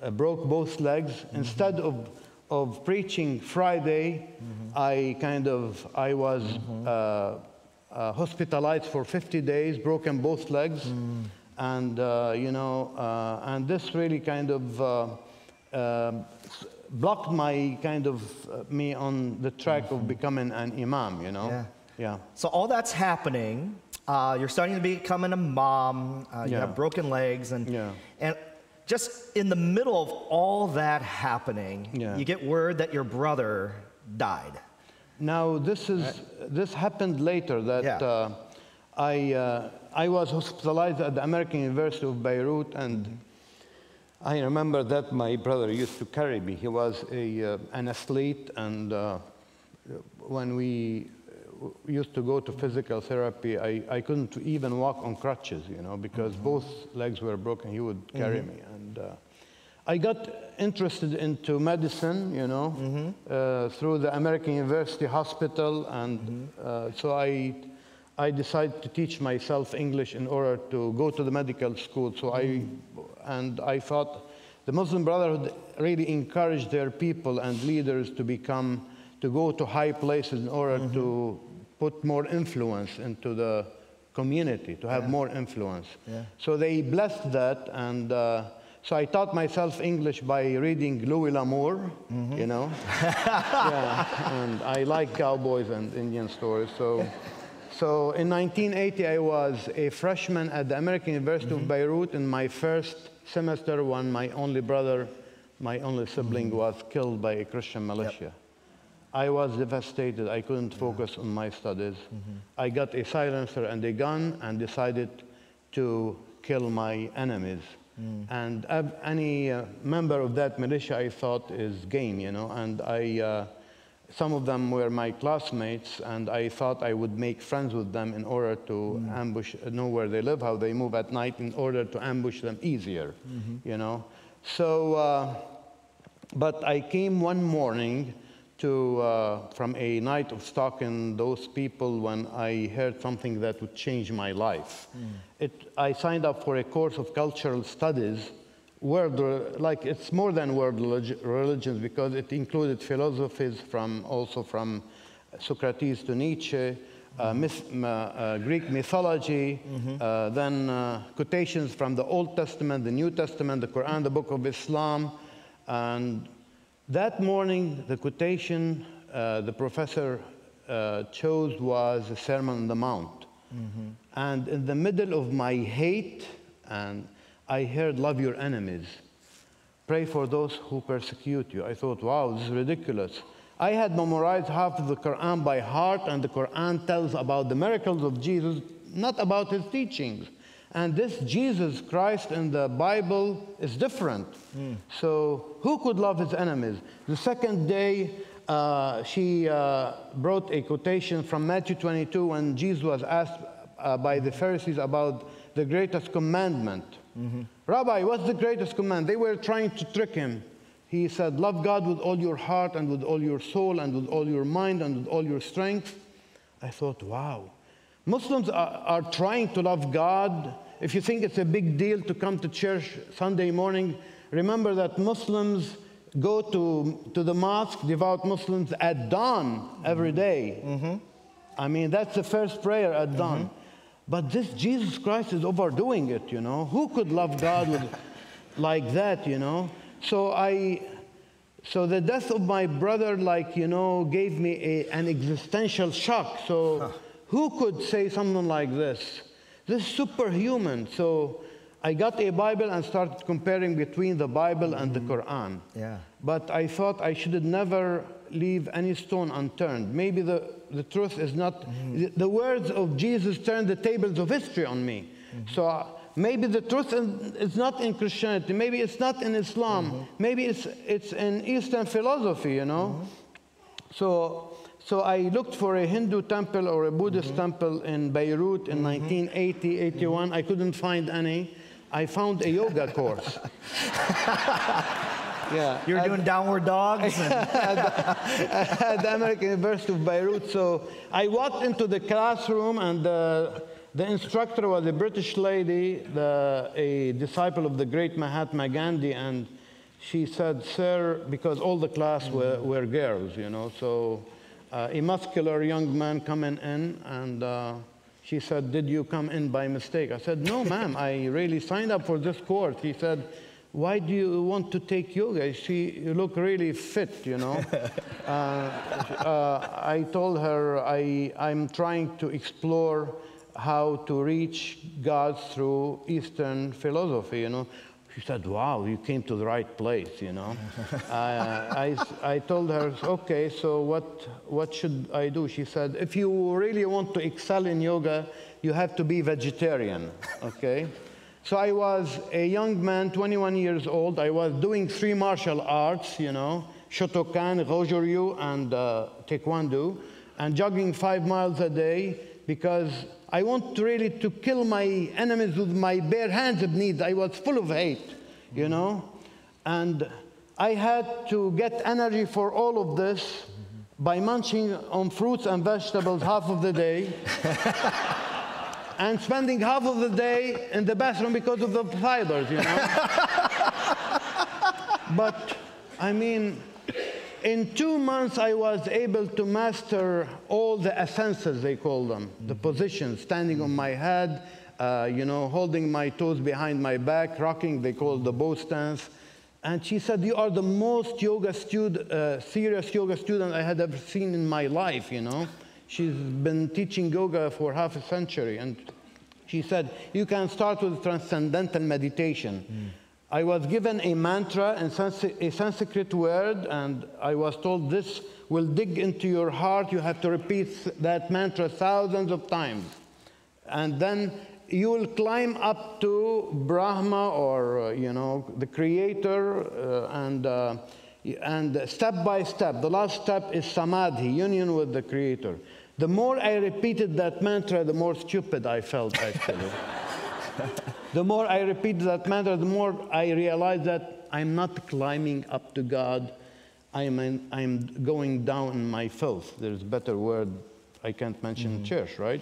uh, broke both legs. Instead of, of preaching Friday, I kind of, I was uh, uh, hospitalized for 50 days, broken both legs. And, uh, you know, uh, and this really kind of uh, um, blocked my kind of uh, me on the track of becoming an imam, you know? Yeah. Yeah. So all that's happening. Uh, you're starting to becoming a mom. Uh, you Yeah. have broken legs, and Yeah. and just in the middle of all that happening, Yeah. you get word that your brother died. Now this is this happened later that uh, I uh, I was hospitalized at the American University of Beirut and I remember that my brother used to carry me. He was a uh, an athlete and uh, when we uh, used to go to physical therapy, I, I couldn't even walk on crutches, you know, because both legs were broken. He would carry me and. Uh, I got interested into medicine, you know, uh, through the American University Hospital, and uh, so I, I decided to teach myself English in order to go to the medical school. So I, and I thought the Muslim Brotherhood really encouraged their people and leaders to become, to go to high places in order to put more influence into the community, to have more influence. Yeah. So they blessed that, and uh, so I taught myself English by reading Louis L'Amour, you know. yeah, and I like cowboys and Indian stories. So, so in 1980, I was a freshman at the American University of mm-hmm. Beirut in my first semester when my only brother, my only sibling, mm-hmm. was killed by a Christian militia. I was devastated. I couldn't focus on my studies. Mm-hmm. I got a silencer and a gun and decided to kill my enemies. Mm. And uh, any uh, member of that militia I thought is game, you know. And I, uh, some of them were my classmates, and I thought I would make friends with them in order to ambush, know where they live, how they move at night, in order to ambush them easier, you know. So, uh, but I came one morning to, uh, from a night of stalking those people when I heard something that would change my life. It, I signed up for a course of cultural studies, world, like it's more than world religions because it included philosophies from also from Socrates to Nietzsche, uh, myth, m- uh, Greek mythology, uh, then uh, quotations from the Old Testament, the New Testament, the Quran, the Book of Islam, and that morning, the quotation uh, the professor uh, chose was the Sermon on the Mount. And in the middle of my hate, and I heard, Love your enemies. Pray for those who persecute you. I thought, wow, this is ridiculous. I had memorized half of the Quran by heart, and the Quran tells about the miracles of Jesus, not about his teachings. And this Jesus Christ in the Bible is different. So, who could love his enemies? The second day, uh, she uh, brought a quotation from Matthew 22 when Jesus was asked uh, by the Pharisees about the greatest commandment. Mm-hmm. Rabbi, what's the greatest command? They were trying to trick him. He said, Love God with all your heart and with all your soul and with all your mind and with all your strength. I thought, wow. Muslims are, are trying to love God. If you think it's a big deal to come to church Sunday morning, remember that Muslims go to, to the mosque, devout Muslims, at dawn every day. Mm-hmm. I mean, that's the first prayer at dawn. Mm-hmm. But this Jesus Christ is overdoing it, you know. Who could love God with, like that, you know? So I, so the death of my brother, like, you know, gave me a, an existential shock. So who could say something like this? This is superhuman. So I got a Bible and started comparing between the Bible and the mm-hmm. Quran. Yeah. But I thought I should never leave any stone unturned. Maybe the, the truth is not, the, the words of Jesus turned the tables of history on me. Mm-hmm. So uh, maybe the truth is not in Christianity, maybe it's not in Islam, mm-hmm. maybe it's, it's in Eastern philosophy, you know? Mm-hmm. So, so I looked for a Hindu temple or a Buddhist temple in Beirut in 1980, 81. I couldn't find any. I found a yoga course. yeah. You were at- doing downward dogs. and- at the American University of Beirut. So I walked into the classroom, and the, the instructor was a British lady, the, a disciple of the great Mahatma Gandhi, and she said, Sir, because all the class were, were girls, you know, so uh, a muscular young man coming in, and uh, she said, Did you come in by mistake? I said, No, ma'am, I really signed up for this course. He said, why do you want to take yoga? She, you look really fit, you know. uh, uh, I told her I, I'm trying to explore how to reach God through Eastern philosophy, you know. She said, wow, you came to the right place, you know. uh, I, I told her, okay, so what, what should I do? She said, if you really want to excel in yoga, you have to be vegetarian, okay? So I was a young man, 21 years old. I was doing three martial arts, you know, Shotokan, Rojoryu, and uh, Taekwondo, and jogging five miles a day because I want really to kill my enemies with my bare hands if needs. I was full of hate, you know, and I had to get energy for all of this by munching on fruits and vegetables half of the day and spending half of the day in the bathroom because of the fibers, you know. but I mean, in two months, I was able to master all the asanas, they call them, the positions, standing on my head, uh, you know, holding my toes behind my back, rocking, they call it the bow stance. And she said, You are the most yoga student, uh, serious yoga student I had ever seen in my life, you know. She's been teaching yoga for half a century. And she said, You can start with transcendental meditation. I was given a mantra Sansk- a Sanskrit word, and I was told this will dig into your heart. You have to repeat that mantra thousands of times. And then you will climb up to Brahma or, uh, you know, the creator, uh, and uh, and step by step, the last step is samadhi, union with the Creator. The more I repeated that mantra, the more stupid I felt actually. the more I repeated that mantra, the more I realized that I'm not climbing up to God. I'm, in, I'm going down in my filth. There's a better word I can't mention in mm. church, right?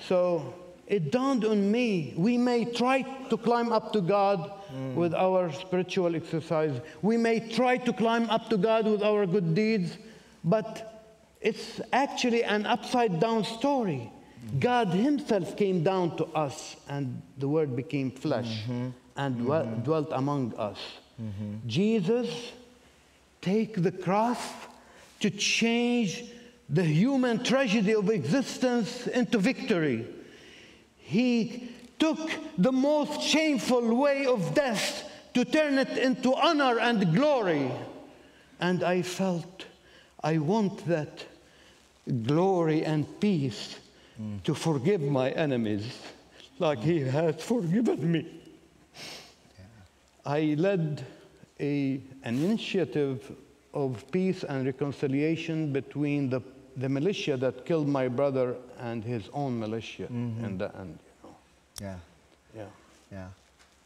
So it dawned on me we may try to climb up to God mm. with our spiritual exercise. We may try to climb up to God with our good deeds, but it's actually an upside down story. God Himself came down to us, and the Word became flesh mm-hmm. and dwell- mm-hmm. dwelt among us. Mm-hmm. Jesus take the cross to change the human tragedy of existence into victory. He took the most shameful way of death to turn it into honor and glory. And I felt I want that glory and peace to forgive my enemies like He has forgiven me. I led a, an initiative of peace and reconciliation between the, the militia that killed my brother and his own militia in mm-hmm. the end. You know. Yeah. Yeah. Yeah.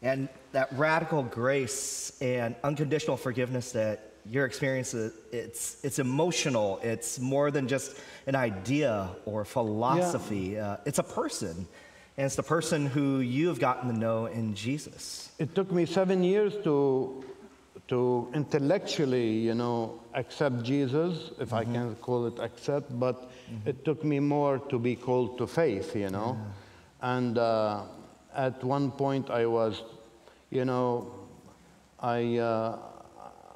And that radical grace and unconditional forgiveness that your experience it's, it's emotional. It's more than just an idea or philosophy. Uh, it's a person. And it's the person who you have gotten to know in Jesus. It took me seven years to, to intellectually, you know, accept Jesus, if I can call it accept, but it took me more to be called to faith, you know. And uh, at one point I was, you know, I, uh,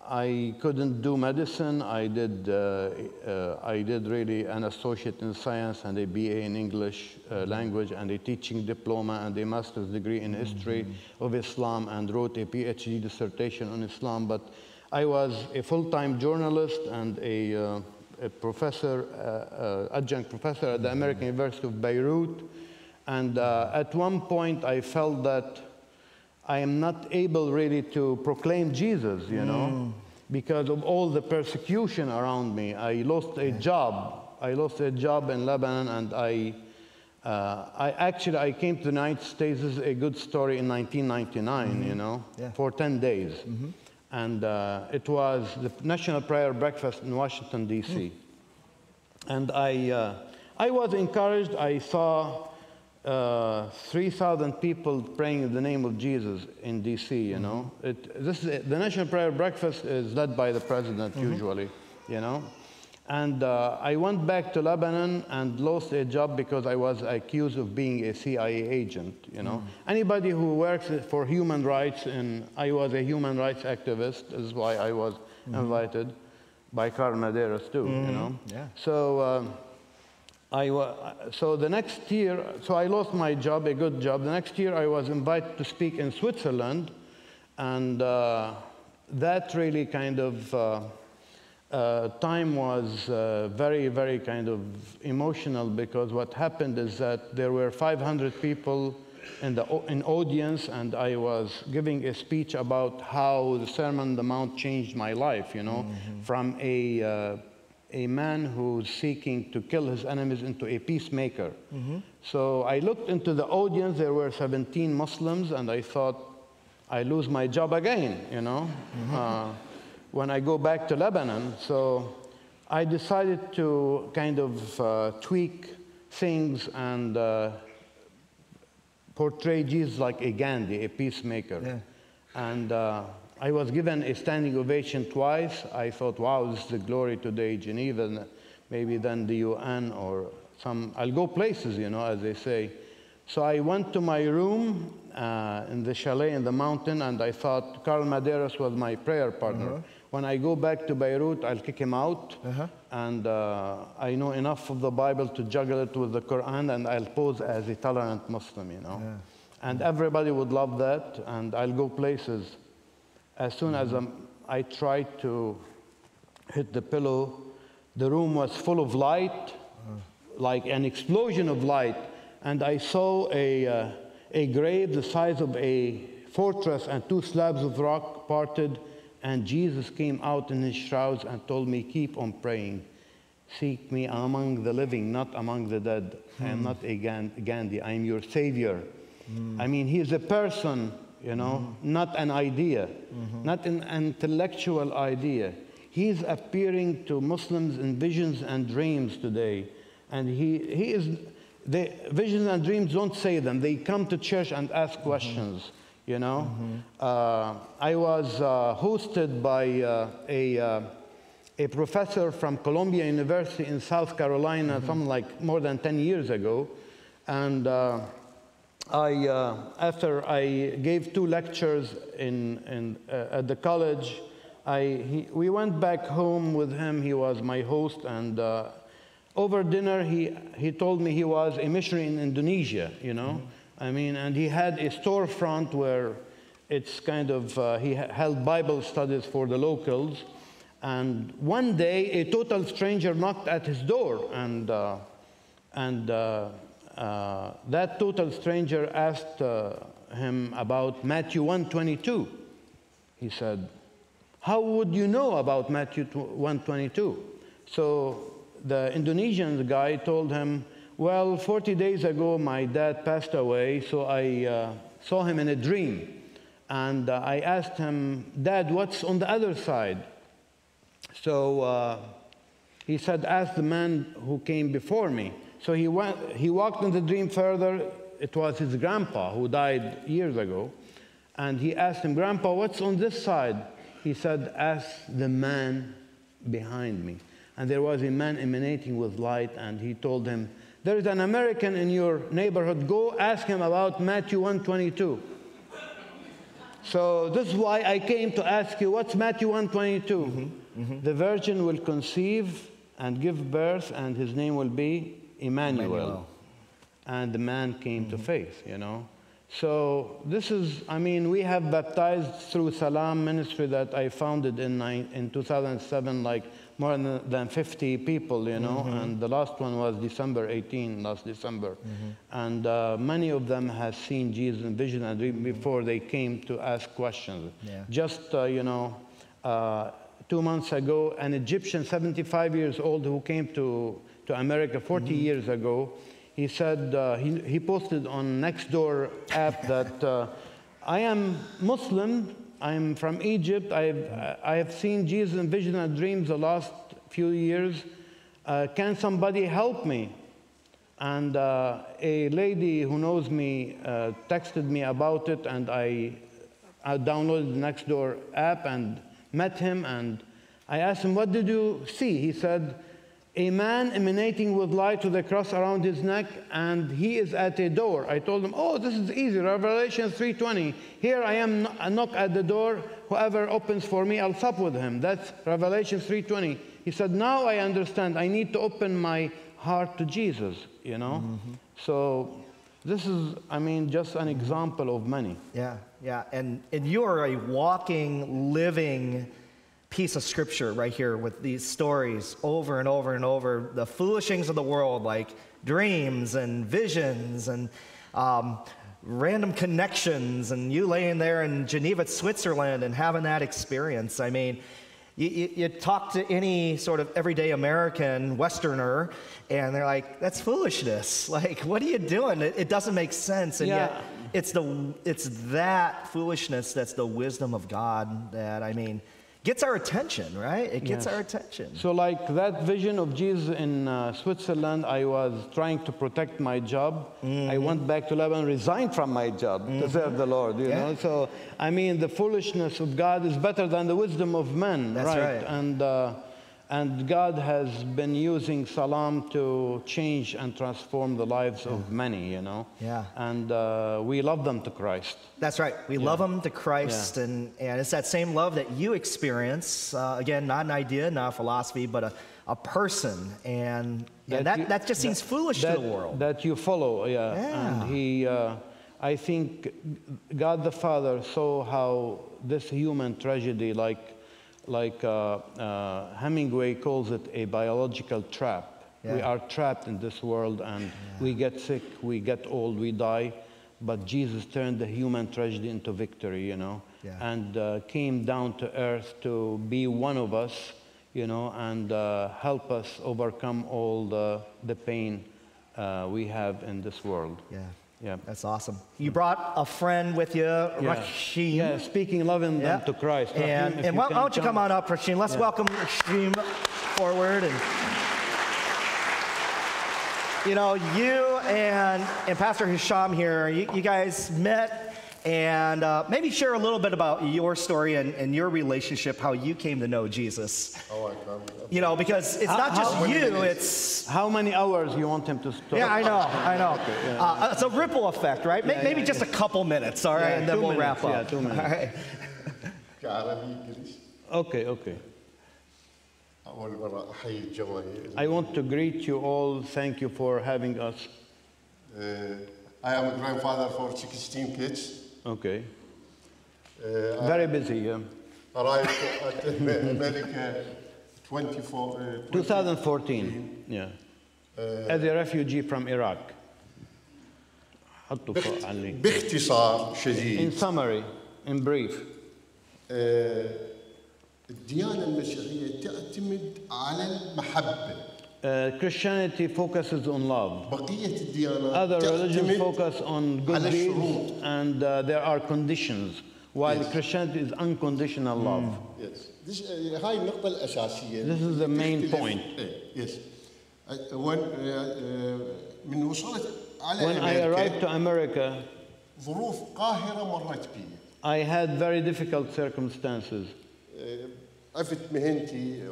I couldn't do medicine. I did, uh, uh, I did really an associate in science and a BA in English uh, language and a teaching diploma and a master's degree in history of Islam and wrote a PhD dissertation on Islam. But I was a full-time journalist and a, uh, a professor, uh, uh, adjunct professor at the American University of Beirut. And uh, at one point I felt that I am not able really to proclaim Jesus, you know, because of all the persecution around me. I lost a job. I lost a job in Lebanon, and I, uh, I actually I came to the United States. This is a good story in 1999, you know, Yeah. for 10 days, and uh, it was the National Prayer Breakfast in Washington D.C. And I, uh, I was encouraged. I saw uh, 3,000 people praying in the name of Jesus in D.C., you know. It, this is, the National Prayer Breakfast is led by the president usually, you know. And uh, I went back to Lebanon and lost a job because I was accused of being a CIA agent, you know. Anybody who works for human rights, and I was a human rights activist, is why I was invited by Carl Medearis too, you know. Yeah. So, um, I so the next year, so I lost my job, a good job. The next year, I was invited to speak in Switzerland, and uh, that really kind of uh, uh, time was uh, very, very kind of emotional because what happened is that there were 500 people in the in audience, and I was giving a speech about how the Sermon on the Mount changed my life. You know, from a uh, a man who's seeking to kill his enemies into a peacemaker. So I looked into the audience. There were 17 Muslims, and I thought, I lose my job again. You know, uh, when I go back to Lebanon. So I decided to kind of uh, tweak things and uh, portray Jesus like a Gandhi, a peacemaker. Yeah. And uh, I was given a standing ovation twice. I thought, wow, this is the glory today, Geneva, and maybe then the UN or some, I'll go places, you know, as they say. So I went to my room uh, in the chalet in the mountain, and I thought Carl Medearis was my prayer partner. When I go back to Beirut, I'll kick him out. And uh, I know enough of the Bible to juggle it with the Quran, and I'll pose as a tolerant Muslim, you know. And everybody would love that, and I'll go places. As soon as um, I tried to hit the pillow, the room was full of light, like an explosion of light, and I saw a, uh, a grave the size of a fortress and two slabs of rock parted And Jesus came out in his shrouds and told me, Keep on praying. Seek me among the living, not among the dead. I am not a Gandhi, I am your savior. I mean, he is a person, you know, not an idea, not an intellectual idea. He is appearing to Muslims in visions and dreams today. And he, he is, the visions and dreams don't say them, they come to church and ask questions, you know. Uh, I was uh, hosted by uh, a, uh, a professor from Columbia University in South Carolina, something like more than 10 years ago. And uh, I, uh, after I gave two lectures in, in, uh, at the college, I, he, we went back home with him. He was my host, and uh, over dinner, he, he told me he was a missionary in Indonesia, you know. I mean, and he had a storefront where it's kind of, uh, he ha- held Bible studies for the locals. And one day, a total stranger knocked at his door, and, uh, and uh, that total stranger asked uh, him about Matthew 122. He said, how would you know about Matthew 122? So the Indonesian guy told him, Well, 40 days ago, my dad passed away, so I uh, saw him in a dream. And uh, I asked him, Dad, what's on the other side? So uh, he said, Ask the man who came before me. So he, went, he walked in the dream further. It was his grandpa who died years ago. And he asked him, Grandpa, what's on this side? He said, Ask the man behind me. And there was a man emanating with light, and he told him, There is an American in your neighborhood. Go ask him about Matthew 122. So this is why I came to ask you, what's Matthew 122? Mm-hmm. Mm-hmm. The virgin will conceive and give birth, and his name will be Emmanuel. Emmanuel. And the man came to faith, you know. So this is, I mean, we have baptized through Salam Ministry that I founded in, nine, in 2007, like more than, than 50 people, you know, and the last one was December 18, last December. And uh, many of them have seen Jesus in vision and dream before they came to ask questions. Yeah. Just, uh, you know, uh, two months ago, an Egyptian 75 years old who came to, to America 40 years ago, he said, uh, he, he posted on Nextdoor app that uh, I am Muslim, I'm from Egypt, I've, I have seen Jesus in vision and dreams the last few years. Uh, can somebody help me? And uh, a lady who knows me uh, texted me about it, and I, I downloaded the Nextdoor app and met him. And I asked him, What did you see? He said, A man emanating with light with a cross around his neck, and he is at a door. I told him, Oh, this is easy. Revelation 3:20. Here I am, I knock at the door. Whoever opens for me, I'll sup with him. That's Revelation 3:20. He said, Now I understand. I need to open my heart to Jesus, you know? Mm-hmm. So this is, I mean, just an mm-hmm. example of many. Yeah, yeah. And, and you are a walking, living piece of scripture right here with these stories over and over and over. The foolish things of the world, like dreams and visions and um, random connections, and you laying there in Geneva, Switzerland, and having that experience. I mean, you, you, you talk to any sort of everyday American, Westerner, and they're like, that's foolishness. Like, what are you doing? It, it doesn't make sense. And Yeah. yet, it's, the, it's that foolishness that's the wisdom of God that, I mean, gets our attention, right? It gets Yes. our attention. So, like that vision of Jesus in uh, Switzerland, I was trying to protect my job. I went back to Lebanon, resigned from my job to serve the Lord. You Yeah. know, so I mean, the foolishness of God is better than the wisdom of men, That's right. And uh, and God has been using Salam to change and transform the lives of many. You know. Yeah. And uh, we love them to Christ. That's right. We love them to Christ, Yeah. and, and it's that same love that you experience. Uh, again, not an idea, not a philosophy, but a, a person. And, and that, you- that just seems foolish that, to the world. That you follow, yeah. Yeah. And he, uh, I think God the Father saw how this human tragedy, like, like uh, uh, Hemingway calls it a biological trap. We are trapped in this world and we get sick, we get old, we die. But Jesus turned the human tragedy into victory, you know. Yeah. and uh, came down to earth to be one of us, you know, and uh, help us overcome all the, the pain uh, we have in this world. Yeah. Yeah. That's awesome. You brought a friend with you, Yeah. Rashim. Yeah, speaking, loving Yeah. them to Christ. Rahim, And, and why, why don't you come on up, Rashim? Let's Yeah. welcome Rashim forward. And you know, you and and Pastor Hesham here, you, you guys met and uh, maybe share a little bit about your story and, and, your relationship, how you came to know Jesus. Oh, I come. You know, because it's how, not just how, you, it's... How many hours you want him to stop? Yeah, I know, I know. Okay, yeah, uh. uh it's a ripple effect, right? Yeah, maybe just a couple minutes, all right? and then we'll minutes, wrap up. Yeah, two minutes. All right. okay, okay. I uh, want to greet you all. Thank you for having us. Uh, I am a grandfather for 16 kids. Okay. Uh, Very busy, yeah. arrived at America 24, uh, 2014, yeah. As a refugee from Iraq. حطوا فوق علي. باختصار In شديد summary, in brief, uh, الديانة المسيحية تعتمد على المحبة uh, Christianity focuses on love. بقية الديانات Other religions تعتمد focus on good على deeds الشروط. and uh, there are conditions, while Yes. Christianity is unconditional love. Yes. This, uh, هاي النقطة الأساسية This is the main تختلف- point. إيه، yes. Uh, when, uh, uh, من وصلت على When I أمريكا arrived to America, ظروف قاهرة مرت بي I had very difficult circumstances.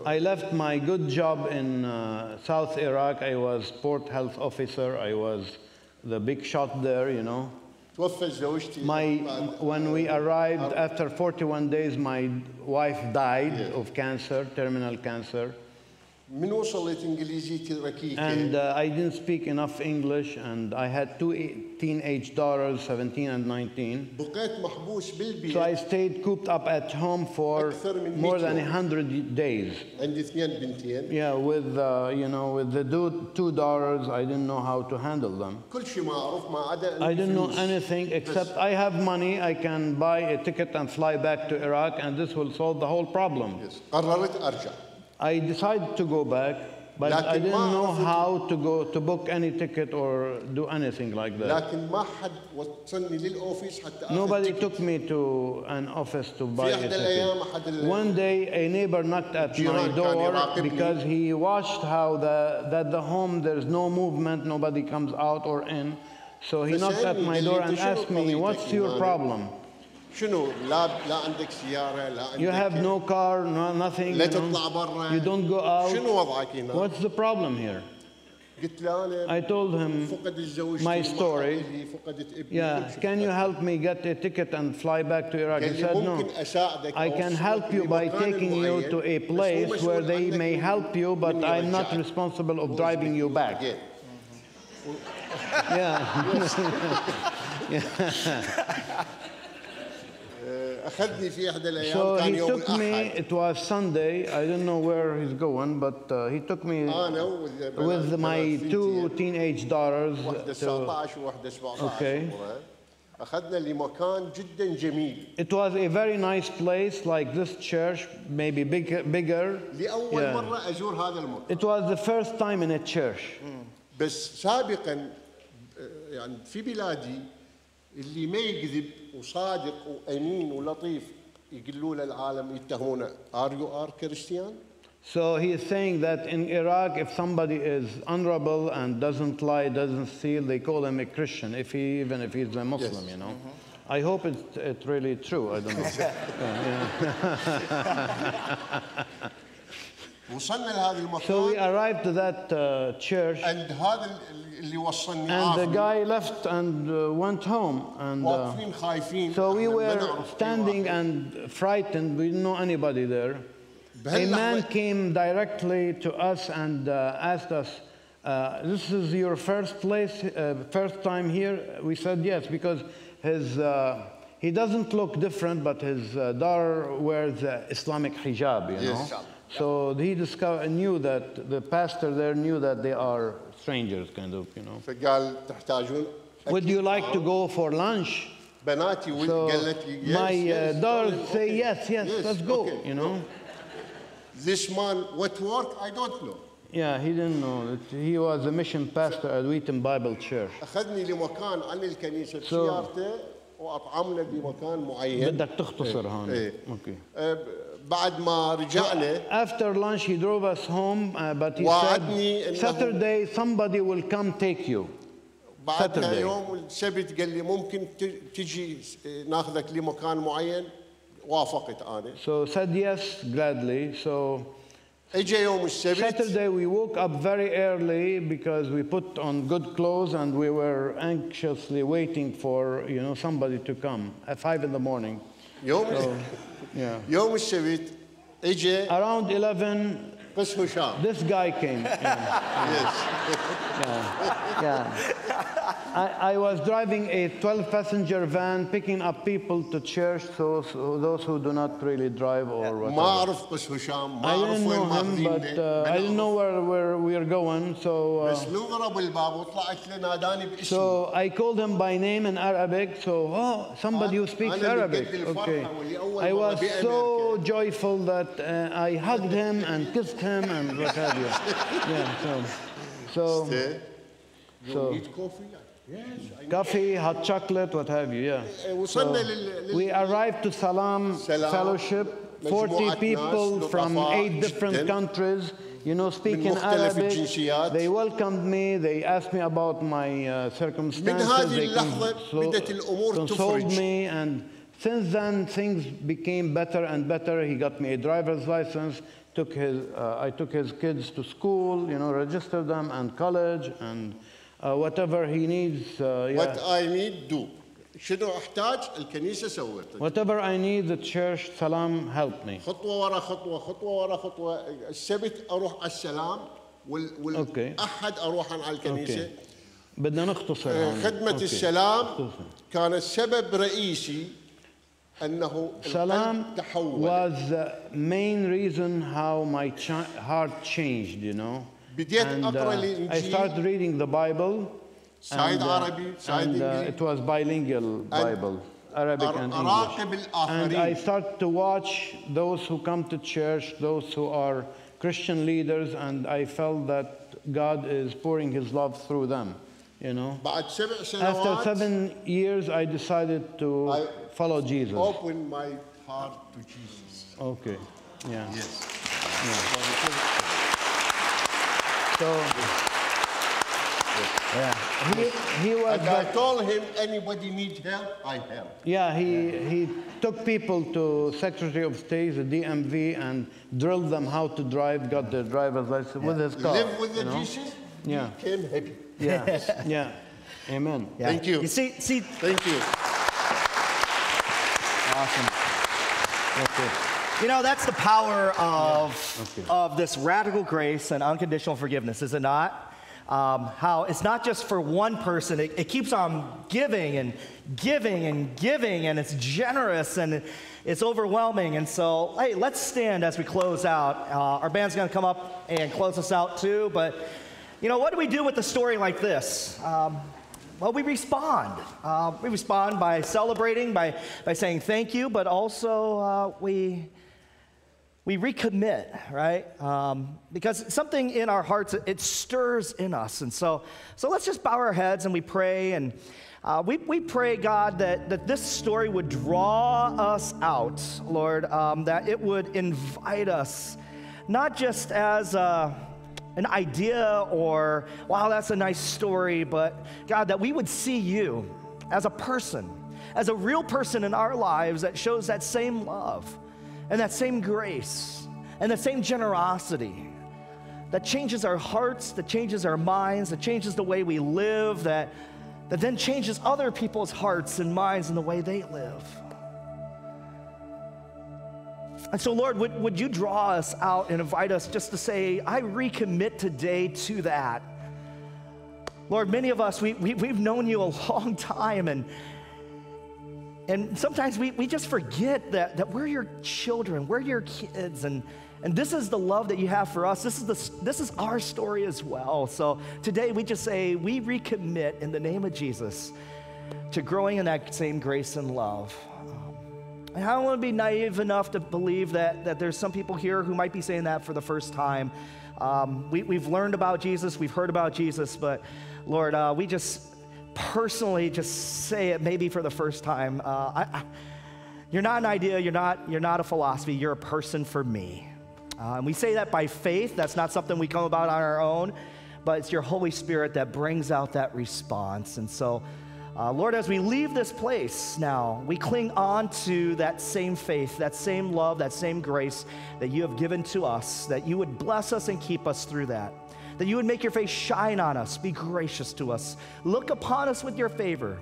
I left my good job in uh, South Iraq. I was port health officer. I was the big shot there, you know. My, when we arrived, after 41 days, my wife died of cancer, terminal cancer. من وصلت انجليزيتي ركيكه And uh, I didn't speak enough English, and I had two e- teenage daughters, 17 and 19. بقيت محبوس بالبيت So I stayed cooped up at home for أكثر من more 100 than يوم. 100 days. عندي اثنين بنتين Yeah, with uh, you know, with the do- two daughters, I didn't know how to handle them. كل شيء ما اعرف ما عدا I عندي didn't know فلوس. anything except I have money. I can buy a ticket and fly back to Iraq, and this will solve the whole problem. Yes. قررت ارجع I decided to go back, but I لكن didn't ما know عرفت- how to go to book any ticket or do anything like that. لكن ما حد وصلني للاوفيس حتى اخذ Nobody تيكت. took me to an office to buy في a احدى الايام ticket. احد ال- One day, a neighbor knocked at my الجيران كان door يراقبني. because he watched how the, that the home there's no movement, nobody comes out or in. So he knocked at فسألني، my قال لي، door "أنت and شنو asked me, قضيتك "What's your هنا؟" problem? شنو لا لا عندك سياره لا عندك You have no car, no nothing. لا you know. تطلع برا You don't go out. شنو وضعك هنا؟ What's the problem here?" قلت له انا I told him, فقدت زوجتي my ما story. حد لي، فقدت ابني "Yeah, كل شيء can you فقدت. help me get a ticket and fly back to Iraq?" قال He لي said, "No." ممكن اساعدك I can أوصلك help you by لمكان taking you معين، to a بس هو place مسؤول where they عنك may من- help you, but من I'm not يرجعك. responsible of هو driving you يرجعك. back. Yeah. Yeah. آه، اخذني في احدى الايام So كان he يوم took me, الاحد it was Sunday, I don't know where he's going, but uh, he took me انا والبنات with my ثلاث two بنتين، teenage daughters واحده to 19 وواحده 17 Okay. عمرها. اخذنا لمكان جدا جميل It was a very nice place, like this church, maybe bigger. bigger. لاول Yeah. مره ازور هذا المكان It was the first time in a church. بس سابقا آه، يعني في بلادي اللي ما يكذب وصادق وامين ولطيف يقولوا للعالم يتهمونه ار يو ار كريستيان So he is saying that in Iraq, if somebody is honorable and doesn't lie, doesn't steal, they call him a Christian, if he, even if he's a Muslim, you know. I hope it's, it's really true. I don't know. Yeah, yeah. وصلنا لهذا So we المكان arrived to that uh, church, عند هذا اللي وصلني and the عافني. guy left and uh, went home. And uh, واقفين خايفين so we إحنا ما were نعرف أي standing واحد. and frightened. We didn't know anybody there. A بهاللحظة- man came directly to us and uh, asked us, uh, "This is your first place, uh, first time here?" We said yes because his. Uh, he doesn't look different, but his uh, daughter wears uh, Islamic hijab, you know. Yes. So he discovered, knew that the pastor there knew that they are strangers, kind of, you know. فقال تحتاجون Would you like to go for lunch? بناتي ول- So قالت لي yes, my uh, yes, daughters darling, say okay. yes, yes, Yes, let's go. okay. You know. This man what work I don't know Yeah, he didn't know that he was a mission pastor at Wheaton Bible Church. اخذني لمكان عن الكنيسه So- بسيارته واطعمنا بمكان معين بدك تختصر هون. إيه. Okay. آه، ب- بعد ما رجعنا After lunch, he drove us home, uh, but he وعدني said, إنه- Saturday, somebody will come take you. بعدها Saturday. يوم السبت قال لي ممكن ت- تجي ناخذك لمكان معين وافقت انا So said yes gladly. So اجى يوم السبت Saturday we woke up very early because we put on good clothes and we were anxiously waiting for you know somebody to come at five in the morning. يوم So, yeah. يوم السبت اجى Around 11, قس هشام this guy came. Yeah. Yes. yeah. yeah. I, I was driving a 12 passenger van picking up people to church, so, so those who do not really drive or ما whatever. اعرف قس هشام ما I اعرف didn't وين know him, but ماخذينه uh, I didn't know where, where we are going, so. Uh, بس نضرب الباب وطلعت له ناداني باسمي So I called him by name in Arabic. So, oh, somebody who speaks أنا من Arabic. قد الفرحة Okay. واللي أول I مرة was بأمريكا. so joyful that uh, I hugged him and kissed him and what have you. Yeah, so, So, you so coffee? Yes. Coffee, hot chocolate, what have you, yeah. So we arrived to Salam, Fellowship, 40 people from eight different countries, you know, speaking Arabic. They welcomed me, they asked me about my uh, circumstances, they consol consoled me, and since then things became better and better. He got me a driver's license, Took his, uh, I took his kids to school, you know, registered them and college and uh, whatever he needs. Uh, yeah. وات اي نيد دو شنو احتاج الكنيسه سوت Whatever I need, the church Salam helped me. خطوه ورا خطوه خطوه ورا خطوه السبت اروح على السلام وال... أوكي. والاحد اروح على الكنيسه أوكي. بدنا نختصر آه، هون. خدمه أوكي. السلام ختصر. كان سبب رئيسي انه Salam القلب تحول was the main reason how my chi- heart changed, you know. بديت And, أقرأ uh, I الإنجيل. started reading the Bible. سايد and, uh, عربي سايد and, uh, انجليزي it was bilingual Bible, Arabic أر- and أراقب English. And I الآخرين. started to watch those who come to church, those who are Christian leaders, and I felt that God is pouring His love through them, you know. بعد سبع After سنوات seven years, I decided to I- follow Jesus. open my heart to Jesus Okay. Yeah. yes So. Yeah. He, he was. and I told him anybody need help I help yeah. He he took people to Secretary of State, the DMV, and drilled them how to drive. Got their driver's license with his car. live with the you know? Jesus Yeah. came happy Yeah. yeah. Amen. Yeah. Thank you. You see, see, thank you Awesome. You know, that's the power of, Okay. of this radical grace and unconditional forgiveness, is it not? Um, how it's not just for one person, it, it keeps on giving and giving and giving, and it's generous and it's overwhelming. And so, hey, let's stand as we close out. Uh, our band's going to come up and close us out too, but you know, what do we do with a story like this? Um, well, we respond. Uh, we respond by celebrating, by, by saying thank you, but also uh, we, we recommit, right? Um, because something in our hearts, it stirs in us. And so, so let's just bow our heads and we pray. And uh, we, we pray, God, that, that this story would draw us out, Lord, um, that it would invite us, not just as a, an idea or, wow, that's a nice story, but God, that we would see you as a person, as a real person in our lives that shows that same love and that same grace and the same generosity that changes our hearts, that changes our minds, that changes the way we live, that, that then changes other people's hearts and minds and the way they live. And so, Lord, would, would you draw us out and invite us just to say, I recommit today to that? Lord, many of us, we, we, we've known you a long time, and, and sometimes we, we just forget that, that we're your children, we're your kids, and, and this is the love that you have for us. This is, the, this is our story as well. So today we just say, we recommit in the name of Jesus to growing in that same grace and love. And I don't want to be naive enough to believe that, that there's some people here who might be saying that for the first time. Um, we, we've learned about Jesus, we've heard about Jesus, but Lord, uh, we just personally just say it maybe for the first time. Uh, I, I, you're not an idea, you're not, you're not a philosophy, you're a person for me. Uh, and we say that by faith. That's not something we come about on our own, but it's your Holy Spirit that brings out that response. And so, uh, Lord, as we leave this place now, we cling on to that same faith, that same love, that same grace that you have given to us, that you would bless us and keep us through that. That you would make your face shine on us, be gracious to us, look upon us with your favor,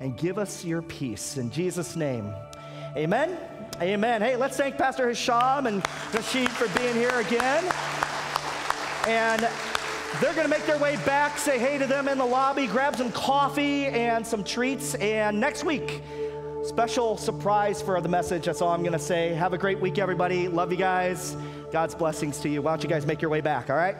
and give us your peace. In Jesus' name, amen. Amen. Hey, let's thank Pastor Hesham and Rashid for being here again. And they're going to make their way back, say hey to them in the lobby, grab some coffee and some treats. And next week, special surprise for the message. That's all I'm going to say. Have a great week, everybody. Love you guys. God's blessings to you. Why don't you guys make your way back, all right?